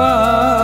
पा